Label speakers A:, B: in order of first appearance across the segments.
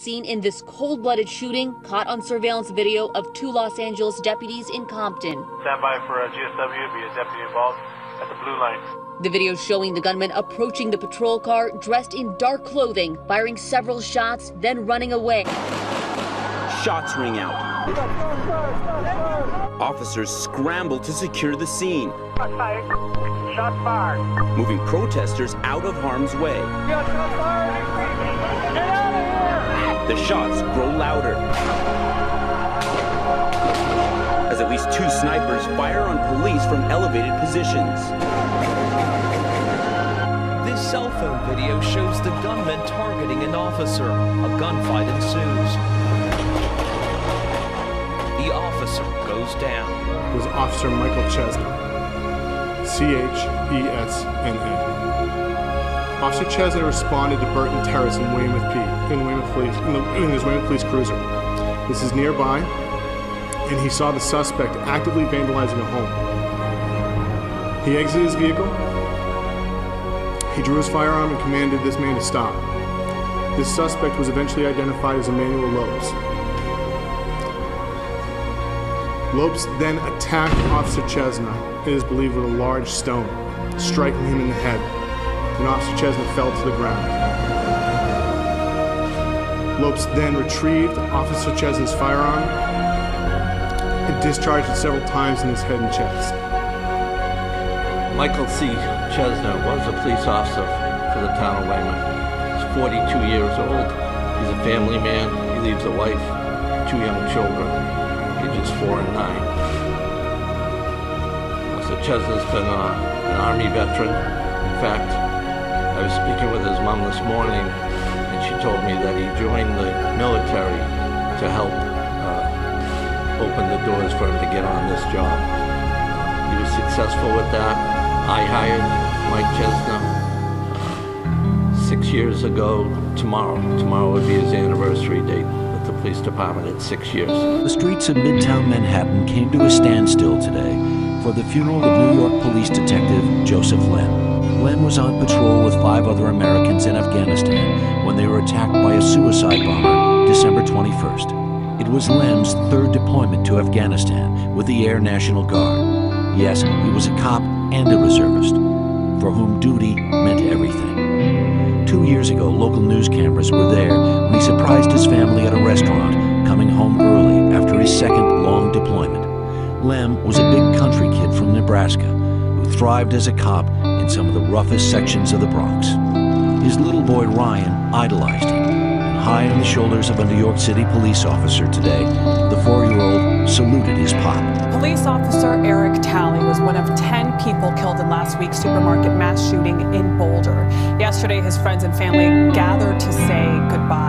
A: Seen in this cold blooded shooting, caught on surveillance video of two Los Angeles deputies in Compton.
B: Stand by for a GSW, be a deputy involved at the blue line.
A: The video showing the gunman approaching the patrol car dressed in dark clothing, firing several shots, then running away.
C: Shots ring out. Officers scramble to secure the scene.
D: Shots fired. Shots fired.
C: Moving protesters out of harm's way. The shots grow louder. As at least two snipers fire on police from elevated positions.
E: This cell phone video shows the gunman targeting an officer. A gunfight ensues. The officer goes down.
F: was Officer Michael Chesney. Chesna. Officer Chesna responded to Burton Terrace in Weymouth P. in Weymouth Police in, the, in his Weymouth Police cruiser. This is nearby, and he saw the suspect actively vandalizing a home. He exited his vehicle. He drew his firearm and commanded this man to stop. This suspect was eventually identified as Emanuel Lopes. Lopes then attacked Officer Chesna, it is believed, with a large stone, striking him in the head, and Officer Chesna fell to the ground. Lopes then retrieved Officer Chesna's firearm and discharged it several times in his head and chest.
G: Michael C. Chesna was a police officer for the town of Weymouth. He's 42 years old. He's a family man. He leaves a wife, two young children, ages four and nine. Officer Chesna's been uh, an Army veteran. In fact, I was speaking with his mom this morning, and she told me that he joined the military to help uh, open the doors for him to get on this job. He was successful with that. I hired Mike Chesna uh, six years ago tomorrow. Tomorrow would be his anniversary date with the police department at six years.
H: The streets of Midtown Manhattan came to a standstill today for the funeral of New York police detective Joseph Lemm. Lemm was on patrol with five other Americans in Afghanistan when they were attacked by a suicide bomber December 21st. It was Lemm's third deployment to Afghanistan with the Air National Guard. Yes, he was a cop and a reservist, for whom duty meant everything. Two years ago, local news cameras were there when he surprised his family at a restaurant, coming home early after his second long deployment. Lem was a big country kid from Nebraska who thrived as a cop in some of the roughest sections of the Bronx. His little boy Ryan idolized him, and high on the shoulders of a New York City police officer today, the four year old saluted his pop.
I: Police officer Eric Talley was one of 10 people killed in last week's supermarket mass shooting in Boulder. Yesterday, his friends and family gathered to say goodbye.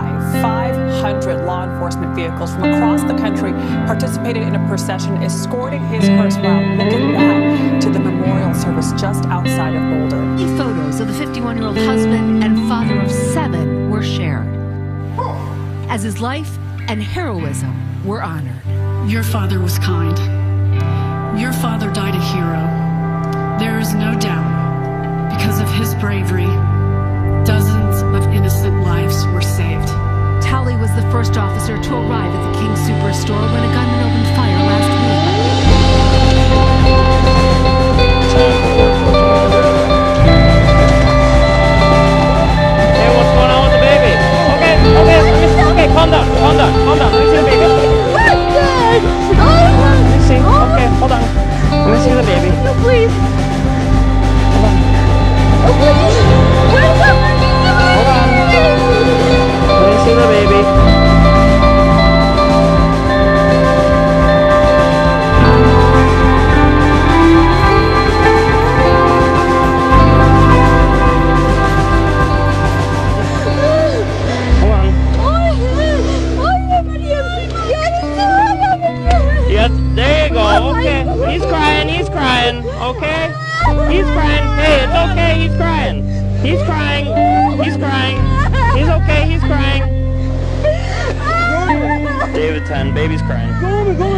I: 500 enforcement vehicles from across the country participated in a procession escorting his hearse route. Look at that to the memorial service just outside of Boulder.
J: Photos of the 51 year old husband and father of seven were shared as his life and heroism were honored.
K: Your father was kind. Your father died a hero. There is no doubt, because of his bravery, dozens of innocent lives were saved.
J: Talley was the first officer to arrive at the King Soopers store when a gunman
D: He's crying. Hey, it's okay, he's crying. He's crying. He's crying. He's okay, he's crying. David 10, baby's crying. Go on, go.